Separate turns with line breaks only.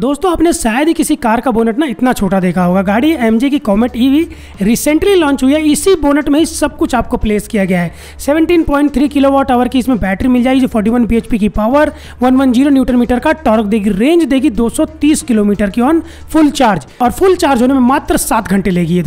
दोस्तों, आपने शायद ही किसी कार का बोनट ना इतना छोटा देखा होगा। गाड़ी एम की कॉमेट ईवी रिसेंटली लॉन्च हुई है। इसी बोनट में ही सब कुछ आपको प्लेस किया गया है। 17.3 किलोवाट आवर की इसमें बैटरी मिल जाएगी, जो 41 bhp की पावर 110 न्यूटन मीटर का टॉर्क देगी। रेंज देगी 230 किलोमीटर की ऑन फुल चार्ज और फुल चार्ज होने में मात्र सात घंटे लेगी ये